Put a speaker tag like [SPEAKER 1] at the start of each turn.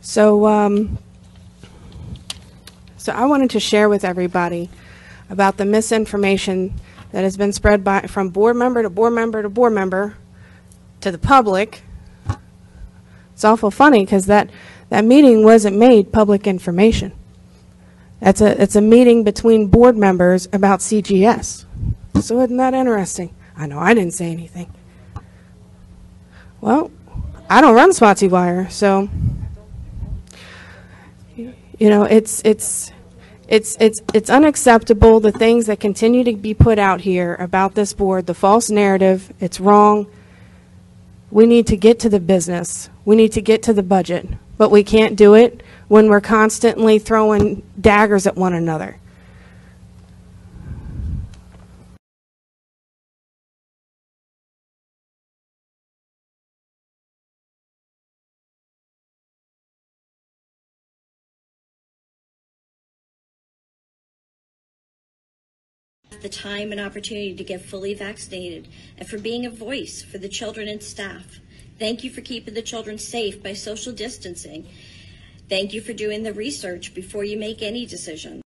[SPEAKER 1] So, um, so I wanted to share with everybody about the misinformation that has been spread by, from board member to board member to board member to the public. It's awful funny because that, that meeting wasn't made public information. That's a, it's a meeting between board members about CGS. So isn't that interesting? I know I didn't say anything. Well, I don't run Spotsy Wire, so you know, it's it's it's it's it's unacceptable the things that continue to be put out here about this board, the false narrative, it's wrong. We need to get to the business. We need to get to the budget, but we can't do it when we're constantly throwing daggers at one another.
[SPEAKER 2] The time and opportunity to get fully vaccinated and for being a voice for the children and staff. Thank you for keeping the children safe by social distancing. Thank you for doing the research before you make any decision.